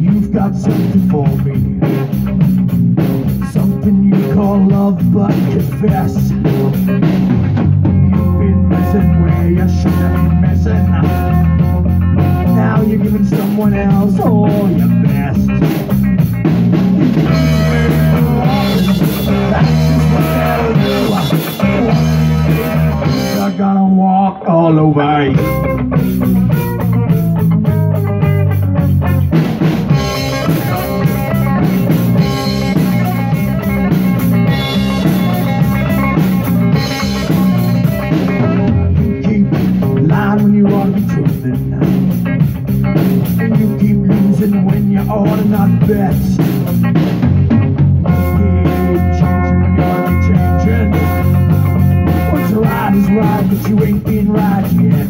you've got something for me. Something you call love, but confess. You're giving someone else oh, all your best. They're gonna walk all over you. lying when And you keep losing when you ought to not bet. What's right is right, but you ain't been right yet.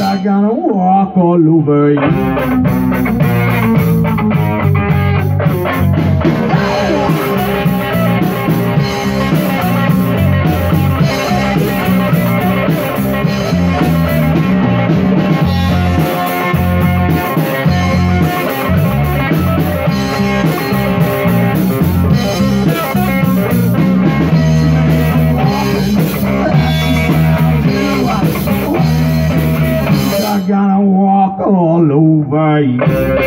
I'm gonna walk all over you. All over you.